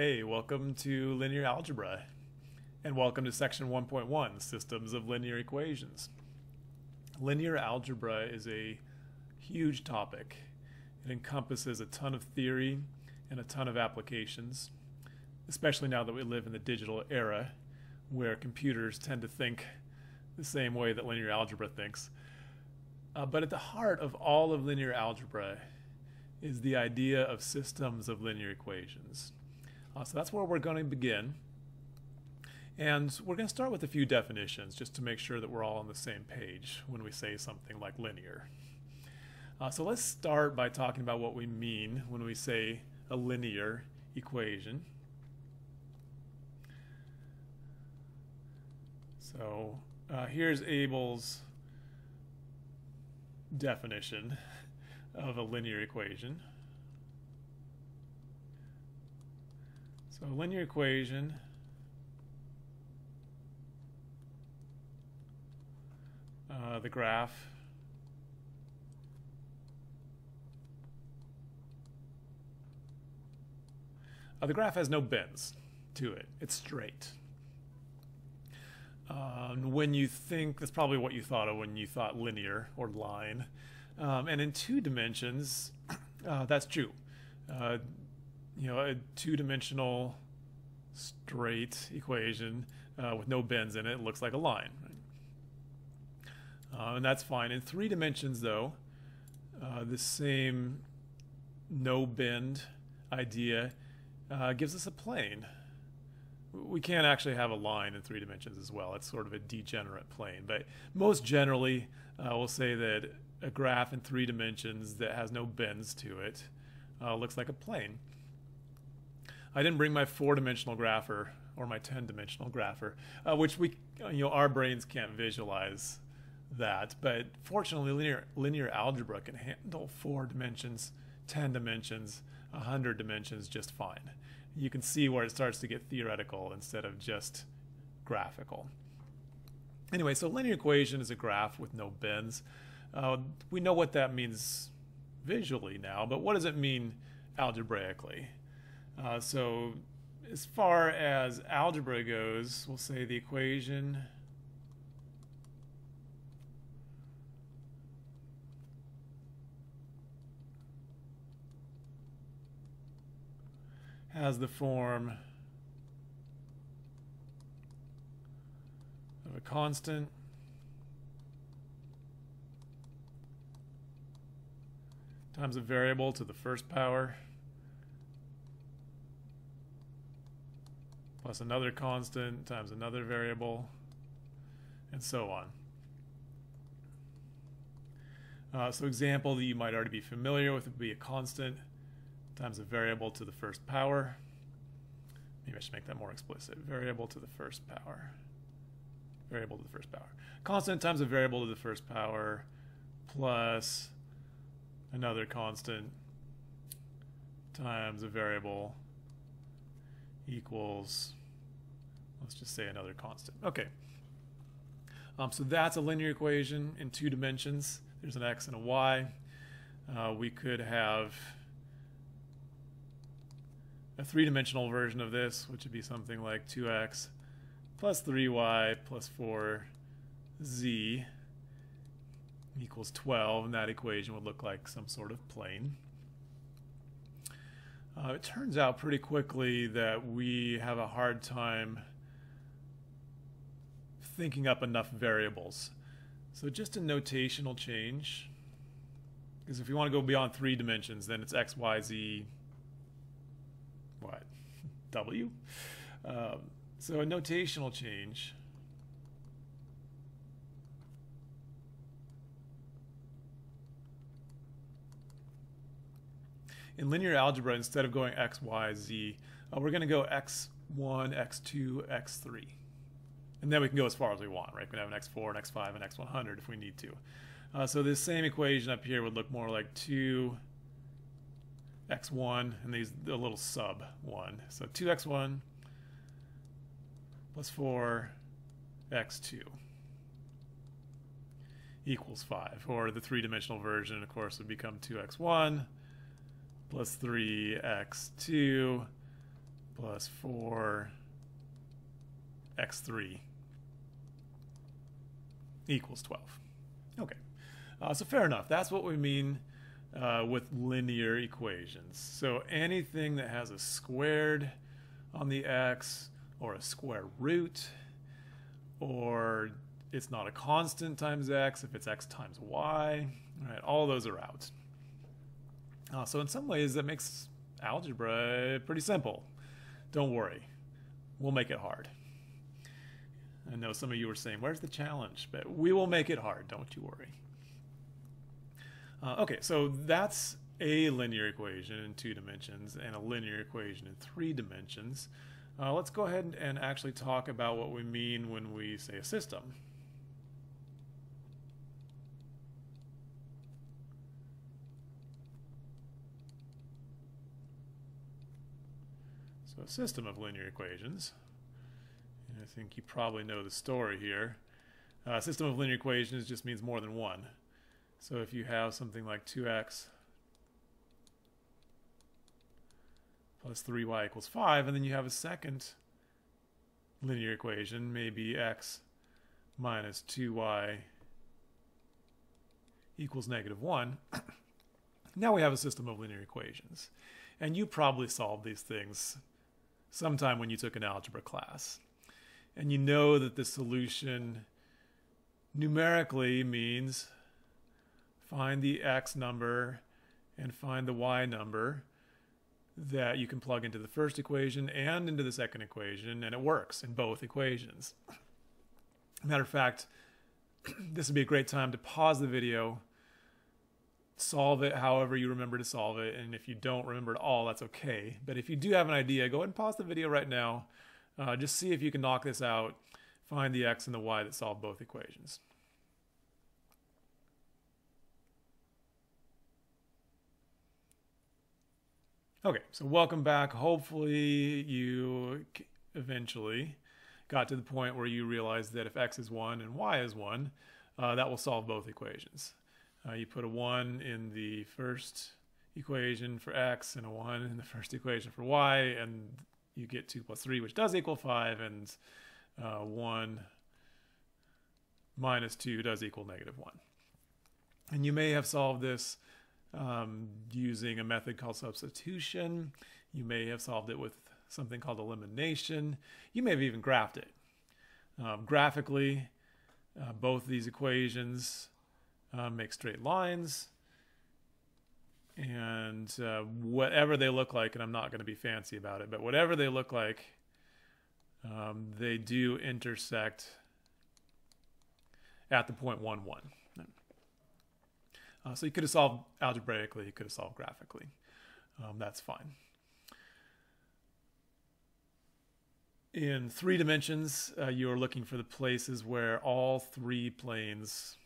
Hey, welcome to linear algebra, and welcome to section 1.1, systems of linear equations. Linear algebra is a huge topic. It encompasses a ton of theory and a ton of applications, especially now that we live in the digital era where computers tend to think the same way that linear algebra thinks. Uh, but at the heart of all of linear algebra is the idea of systems of linear equations. Uh, so that's where we're going to begin. And we're going to start with a few definitions just to make sure that we're all on the same page when we say something like linear. Uh, so let's start by talking about what we mean when we say a linear equation. So uh, here's Abel's definition of a linear equation. So linear equation uh, the graph uh, the graph has no bends to it. It's straight. Um, when you think, that's probably what you thought of when you thought linear or line. Um, and in two dimensions, uh, that's true. Uh, you know, a two-dimensional straight equation uh, with no bends in it looks like a line. Right? Uh, and that's fine. In three dimensions, though, uh, the same no bend idea uh, gives us a plane we can't actually have a line in three dimensions as well. It's sort of a degenerate plane. But most generally, uh, we'll say that a graph in three dimensions that has no bends to it uh, looks like a plane. I didn't bring my four-dimensional grapher or my 10-dimensional grapher, uh, which we, you know, our brains can't visualize that. But fortunately, linear, linear algebra can handle four dimensions, 10 dimensions, 100 dimensions just fine you can see where it starts to get theoretical instead of just graphical. Anyway, so linear equation is a graph with no bends. Uh, we know what that means visually now, but what does it mean algebraically? Uh, so as far as algebra goes, we'll say the equation has the form of a constant times a variable to the first power plus another constant times another variable and so on. Uh, so example that you might already be familiar with would be a constant times a variable to the first power. Maybe I should make that more explicit. Variable to the first power. Variable to the first power. Constant times a variable to the first power plus another constant times a variable equals, let's just say another constant. Okay. Um, so that's a linear equation in two dimensions. There's an x and a y. Uh, we could have a three-dimensional version of this, which would be something like 2x plus 3y plus 4z equals 12, and that equation would look like some sort of plane. Uh, it turns out pretty quickly that we have a hard time thinking up enough variables. So just a notational change, because if you want to go beyond three dimensions, then it's x, y, z, what? W? Um, so a notational change. In linear algebra, instead of going x, y, z, uh, we're going to go x1, x2, x3. And then we can go as far as we want, right? We can have an x4, an x5, an x100 if we need to. Uh, so this same equation up here would look more like 2 x1 and these the little sub 1. So 2x1 plus 4 x2 equals 5. Or the three-dimensional version, of course, would become 2x1 plus 3x2 plus 4 x3 equals 12. Okay, uh, so fair enough. That's what we mean uh, with linear equations. So anything that has a squared on the x or a square root or it's not a constant times x if it's x times y, all right, All those are out. Uh, so in some ways that makes algebra pretty simple. Don't worry, we'll make it hard. I know some of you are saying, where's the challenge? But we will make it hard, don't you worry. Uh, okay, so that's a linear equation in two dimensions and a linear equation in three dimensions. Uh, let's go ahead and actually talk about what we mean when we say a system. So a system of linear equations, and I think you probably know the story here. Uh, a system of linear equations just means more than one. So if you have something like 2x plus 3y equals 5, and then you have a second linear equation, maybe x minus 2y equals negative 1. now we have a system of linear equations. And you probably solved these things sometime when you took an algebra class. And you know that the solution numerically means find the x number and find the y number that you can plug into the first equation and into the second equation, and it works in both equations. Matter of fact, this would be a great time to pause the video, solve it however you remember to solve it, and if you don't remember at all, that's okay. But if you do have an idea, go ahead and pause the video right now. Uh, just see if you can knock this out, find the x and the y that solve both equations. Okay, so welcome back. Hopefully, you eventually got to the point where you realized that if x is 1 and y is 1, uh, that will solve both equations. Uh, you put a 1 in the first equation for x and a 1 in the first equation for y, and you get 2 plus 3, which does equal 5, and uh, 1 minus 2 does equal negative 1. And you may have solved this um, using a method called substitution. You may have solved it with something called elimination. You may have even graphed it. Um, graphically, uh, both these equations uh, make straight lines. And uh, whatever they look like, and I'm not going to be fancy about it, but whatever they look like, um, they do intersect at the point 1, 1. Uh, so you could have solved algebraically, you could have solved graphically. Um, that's fine. In three dimensions, uh, you are looking for the places where all three planes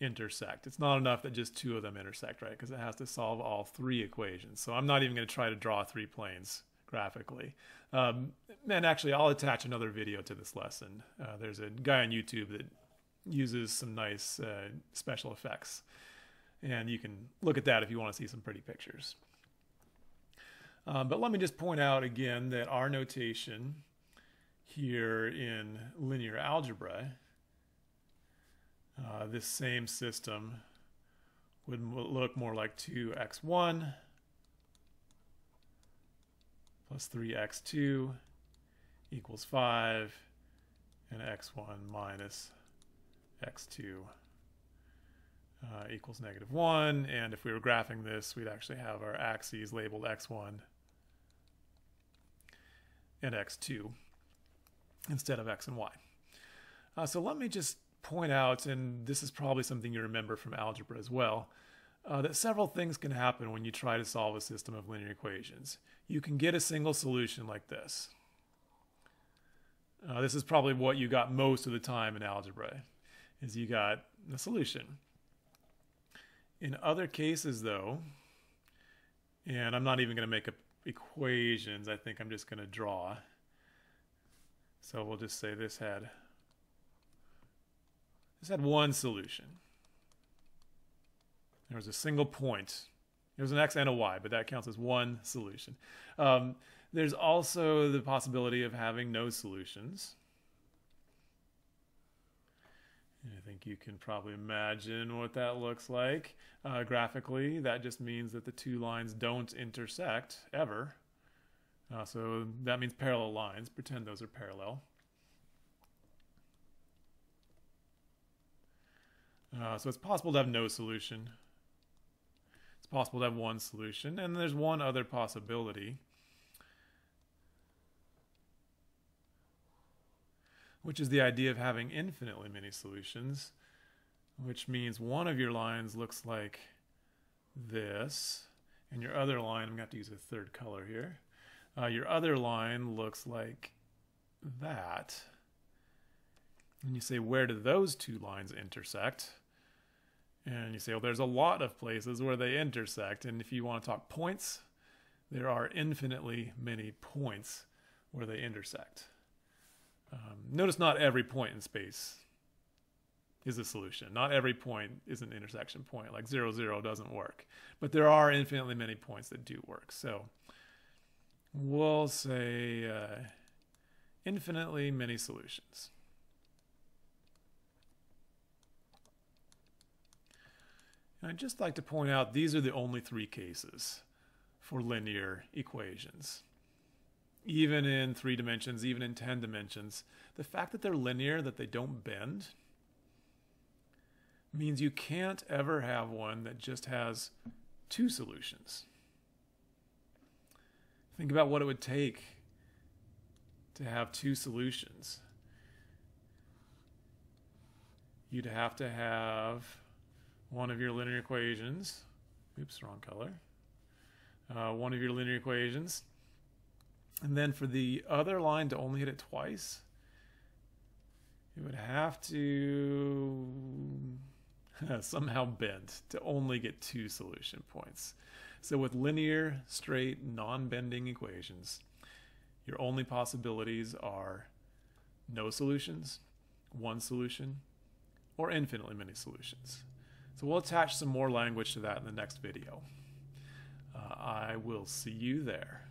intersect. It's not enough that just two of them intersect, right? Because it has to solve all three equations. So I'm not even going to try to draw three planes graphically. Um, and actually, I'll attach another video to this lesson. Uh, there's a guy on YouTube that uses some nice uh, special effects and you can look at that if you want to see some pretty pictures. Um, but let me just point out again that our notation here in linear algebra, uh, this same system would look more like 2x1 plus 3x2 equals 5 and x1 minus x2 uh, equals negative 1. And if we were graphing this, we'd actually have our axes labeled x1 and x2 instead of x and y. Uh, so let me just point out, and this is probably something you remember from algebra as well, uh, that several things can happen when you try to solve a system of linear equations. You can get a single solution like this. Uh, this is probably what you got most of the time in algebra, is you got the solution. In other cases, though, and I'm not even going to make up equations, I think I'm just going to draw. So we'll just say this had this had one solution. There was a single point. There was an x and a y, but that counts as one solution. Um, There's also the possibility of having no solutions. I think you can probably imagine what that looks like. Uh, graphically, that just means that the two lines don't intersect ever. Uh, so that means parallel lines. Pretend those are parallel. Uh, so it's possible to have no solution. It's possible to have one solution. And there's one other possibility. which is the idea of having infinitely many solutions, which means one of your lines looks like this, and your other line, I'm going to have to use a third color here. Uh, your other line looks like that. And you say, where do those two lines intersect? And you say, well, there's a lot of places where they intersect. And if you want to talk points, there are infinitely many points where they intersect. Um, notice not every point in space is a solution. Not every point is an intersection point. Like zero zero doesn't work, but there are infinitely many points that do work. So we'll say uh, infinitely many solutions. And I'd just like to point out these are the only three cases for linear equations even in three dimensions, even in 10 dimensions, the fact that they're linear, that they don't bend, means you can't ever have one that just has two solutions. Think about what it would take to have two solutions. You'd have to have one of your linear equations. Oops, wrong color. Uh, one of your linear equations and then for the other line to only hit it twice, it would have to somehow bend to only get two solution points. So with linear, straight, non-bending equations, your only possibilities are no solutions, one solution, or infinitely many solutions. So we'll attach some more language to that in the next video. Uh, I will see you there.